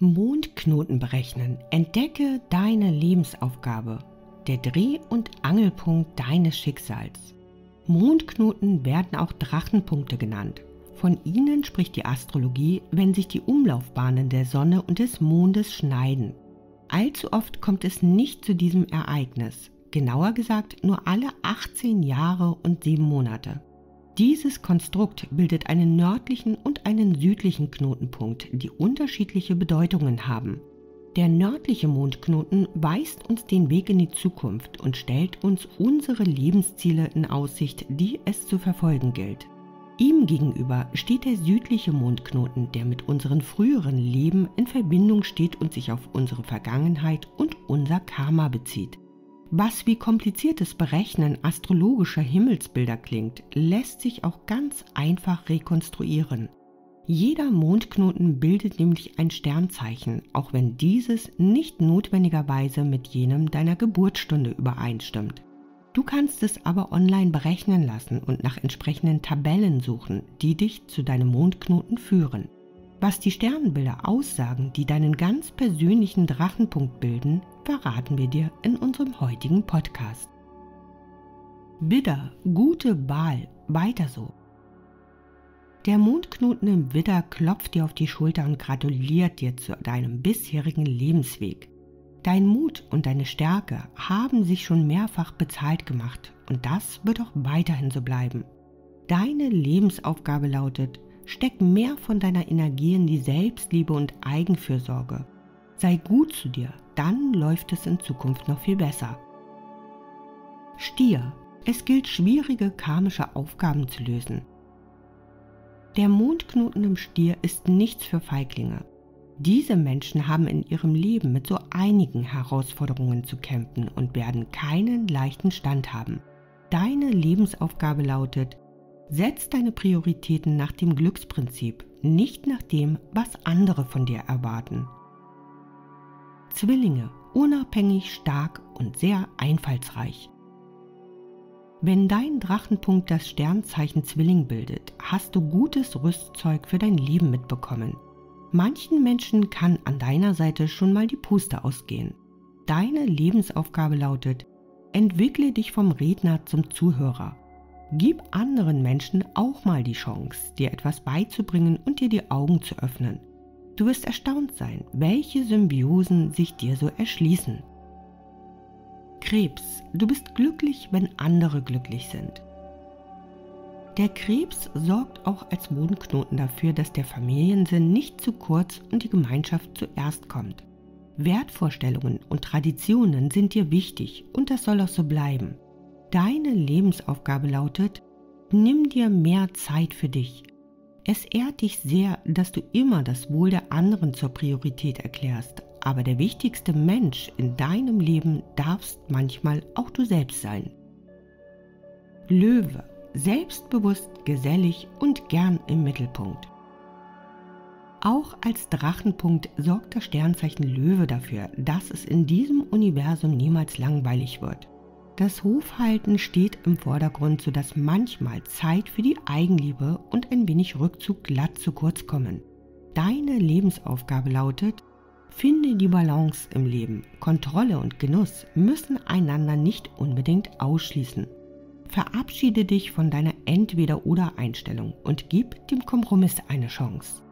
Mondknoten berechnen. Entdecke deine Lebensaufgabe. Der Dreh- und Angelpunkt deines Schicksals. Mondknoten werden auch Drachenpunkte genannt. Von ihnen spricht die Astrologie, wenn sich die Umlaufbahnen der Sonne und des Mondes schneiden. Allzu oft kommt es nicht zu diesem Ereignis, genauer gesagt nur alle 18 Jahre und 7 Monate. Dieses Konstrukt bildet einen nördlichen und einen südlichen Knotenpunkt, die unterschiedliche Bedeutungen haben. Der nördliche Mondknoten weist uns den Weg in die Zukunft und stellt uns unsere Lebensziele in Aussicht, die es zu verfolgen gilt. Ihm gegenüber steht der südliche Mondknoten, der mit unseren früheren Leben in Verbindung steht und sich auf unsere Vergangenheit und unser Karma bezieht. Was wie kompliziertes Berechnen astrologischer Himmelsbilder klingt, lässt sich auch ganz einfach rekonstruieren. Jeder Mondknoten bildet nämlich ein Sternzeichen, auch wenn dieses nicht notwendigerweise mit jenem deiner Geburtsstunde übereinstimmt. Du kannst es aber online berechnen lassen und nach entsprechenden Tabellen suchen, die dich zu deinem Mondknoten führen. Was die Sternbilder aussagen, die deinen ganz persönlichen Drachenpunkt bilden, verraten wir dir in unserem heutigen Podcast. Widder, gute Wahl, weiter so. Der Mondknoten im Widder klopft dir auf die Schulter und gratuliert dir zu deinem bisherigen Lebensweg. Dein Mut und deine Stärke haben sich schon mehrfach bezahlt gemacht und das wird auch weiterhin so bleiben. Deine Lebensaufgabe lautet, steck mehr von deiner Energie in die Selbstliebe und Eigenfürsorge. Sei gut zu dir, dann läuft es in Zukunft noch viel besser. Stier. Es gilt schwierige karmische Aufgaben zu lösen. Der Mondknoten im Stier ist nichts für Feiglinge. Diese Menschen haben in ihrem Leben mit so einigen Herausforderungen zu kämpfen und werden keinen leichten Stand haben. Deine Lebensaufgabe lautet, setz deine Prioritäten nach dem Glücksprinzip, nicht nach dem, was andere von dir erwarten. Zwillinge, unabhängig, stark und sehr einfallsreich. Wenn dein Drachenpunkt das Sternzeichen Zwilling bildet, hast du gutes Rüstzeug für dein Leben mitbekommen. Manchen Menschen kann an deiner Seite schon mal die Puste ausgehen. Deine Lebensaufgabe lautet, entwickle dich vom Redner zum Zuhörer. Gib anderen Menschen auch mal die Chance, dir etwas beizubringen und dir die Augen zu öffnen. Du wirst erstaunt sein, welche Symbiosen sich dir so erschließen. Krebs, du bist glücklich, wenn andere glücklich sind. Der Krebs sorgt auch als Bodenknoten dafür, dass der Familiensinn nicht zu kurz und die Gemeinschaft zuerst kommt. Wertvorstellungen und Traditionen sind dir wichtig und das soll auch so bleiben. Deine Lebensaufgabe lautet, nimm dir mehr Zeit für dich, es ehrt dich sehr, dass du immer das Wohl der anderen zur Priorität erklärst, aber der wichtigste Mensch in deinem Leben darfst manchmal auch du selbst sein. Löwe, selbstbewusst, gesellig und gern im Mittelpunkt. Auch als Drachenpunkt sorgt das Sternzeichen Löwe dafür, dass es in diesem Universum niemals langweilig wird. Das Hofhalten steht im Vordergrund, sodass manchmal Zeit für die Eigenliebe und ein wenig Rückzug glatt zu kurz kommen. Deine Lebensaufgabe lautet, finde die Balance im Leben. Kontrolle und Genuss müssen einander nicht unbedingt ausschließen. Verabschiede dich von deiner Entweder-oder-Einstellung und gib dem Kompromiss eine Chance.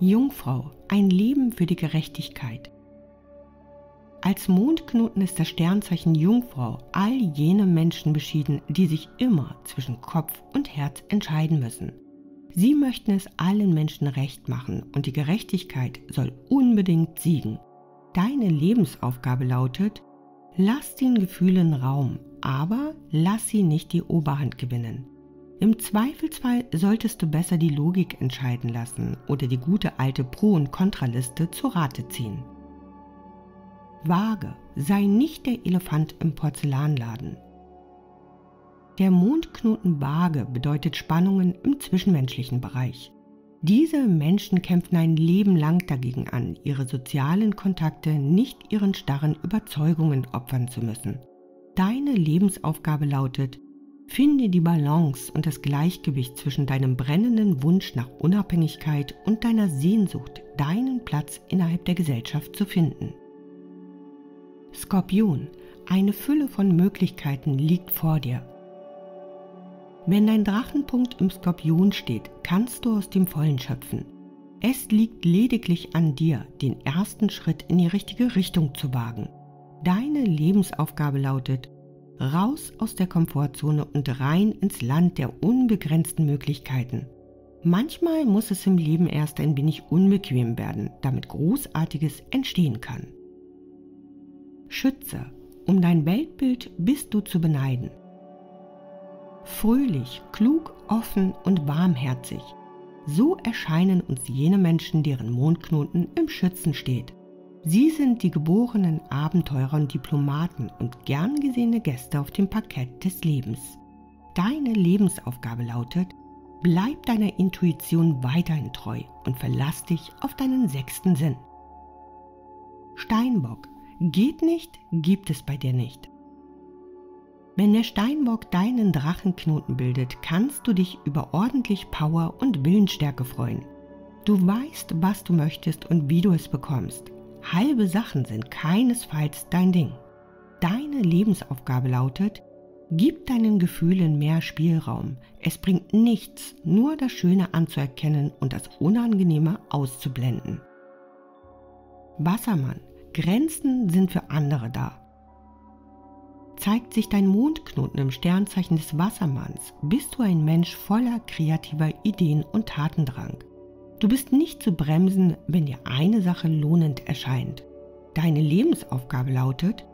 Jungfrau, ein Leben für die Gerechtigkeit. Als Mondknoten ist das Sternzeichen Jungfrau all jene Menschen beschieden, die sich immer zwischen Kopf und Herz entscheiden müssen. Sie möchten es allen Menschen recht machen und die Gerechtigkeit soll unbedingt siegen. Deine Lebensaufgabe lautet, lass den Gefühlen Raum, aber lass sie nicht die Oberhand gewinnen. Im Zweifelsfall solltest du besser die Logik entscheiden lassen oder die gute alte Pro- und Kontraliste zu Rate ziehen. Waage, sei nicht der Elefant im Porzellanladen. Der Mondknoten Waage bedeutet Spannungen im zwischenmenschlichen Bereich. Diese Menschen kämpfen ein Leben lang dagegen an, ihre sozialen Kontakte nicht ihren starren Überzeugungen opfern zu müssen. Deine Lebensaufgabe lautet, Finde die Balance und das Gleichgewicht zwischen deinem brennenden Wunsch nach Unabhängigkeit und deiner Sehnsucht, deinen Platz innerhalb der Gesellschaft zu finden. Skorpion, eine Fülle von Möglichkeiten liegt vor dir. Wenn dein Drachenpunkt im Skorpion steht, kannst du aus dem Vollen schöpfen. Es liegt lediglich an dir, den ersten Schritt in die richtige Richtung zu wagen. Deine Lebensaufgabe lautet, raus aus der Komfortzone und rein ins Land der unbegrenzten Möglichkeiten. Manchmal muss es im Leben erst ein wenig unbequem werden, damit Großartiges entstehen kann. Schütze, um dein Weltbild bist du zu beneiden. Fröhlich, klug, offen und warmherzig. So erscheinen uns jene Menschen, deren Mondknoten im Schützen steht. Sie sind die geborenen Abenteurer und Diplomaten und gern gesehene Gäste auf dem Parkett des Lebens. Deine Lebensaufgabe lautet, bleib deiner Intuition weiterhin treu und verlass dich auf deinen sechsten Sinn. Steinbock, geht nicht, gibt es bei dir nicht. Wenn der Steinbock deinen Drachenknoten bildet, kannst du dich über ordentlich Power und Willensstärke freuen. Du weißt, was du möchtest und wie du es bekommst. Halbe Sachen sind keinesfalls dein Ding. Deine Lebensaufgabe lautet, gib deinen Gefühlen mehr Spielraum. Es bringt nichts, nur das Schöne anzuerkennen und das Unangenehme auszublenden. Wassermann, Grenzen sind für andere da. Zeigt sich dein Mondknoten im Sternzeichen des Wassermanns, bist du ein Mensch voller kreativer Ideen und Tatendrang. Du bist nicht zu bremsen, wenn dir eine Sache lohnend erscheint. Deine Lebensaufgabe lautet,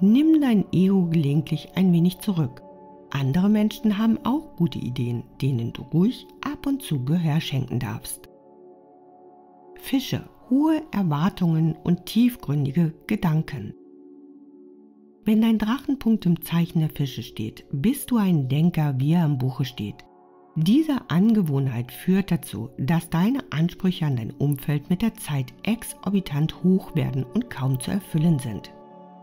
nimm dein Ego gelegentlich ein wenig zurück. Andere Menschen haben auch gute Ideen, denen du ruhig ab und zu Gehör schenken darfst. Fische, hohe Erwartungen und tiefgründige Gedanken. Wenn dein Drachenpunkt im Zeichen der Fische steht, bist du ein Denker, wie er im Buche steht. Diese Angewohnheit führt dazu, dass deine Ansprüche an dein Umfeld mit der Zeit exorbitant hoch werden und kaum zu erfüllen sind.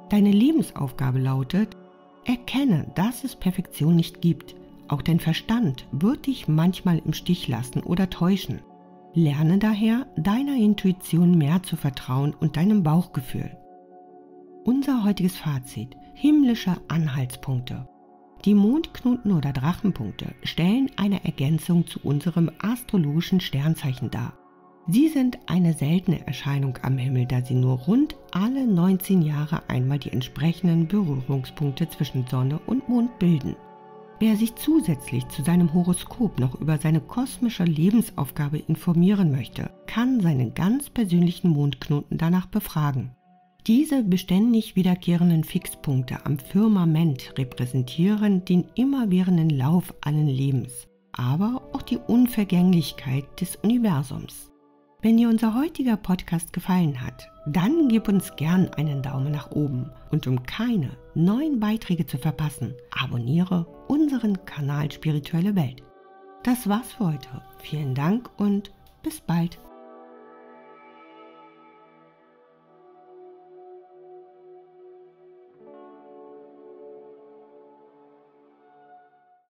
Deine Lebensaufgabe lautet, erkenne, dass es Perfektion nicht gibt. Auch dein Verstand wird dich manchmal im Stich lassen oder täuschen. Lerne daher, deiner Intuition mehr zu vertrauen und deinem Bauchgefühl. Unser heutiges Fazit, himmlische Anhaltspunkte. Die Mondknoten oder Drachenpunkte stellen eine Ergänzung zu unserem astrologischen Sternzeichen dar. Sie sind eine seltene Erscheinung am Himmel, da sie nur rund alle 19 Jahre einmal die entsprechenden Berührungspunkte zwischen Sonne und Mond bilden. Wer sich zusätzlich zu seinem Horoskop noch über seine kosmische Lebensaufgabe informieren möchte, kann seinen ganz persönlichen Mondknoten danach befragen. Diese beständig wiederkehrenden Fixpunkte am Firmament repräsentieren den immerwährenden Lauf allen Lebens, aber auch die Unvergänglichkeit des Universums. Wenn dir unser heutiger Podcast gefallen hat, dann gib uns gern einen Daumen nach oben und um keine neuen Beiträge zu verpassen, abonniere unseren Kanal Spirituelle Welt. Das war's für heute. Vielen Dank und bis bald.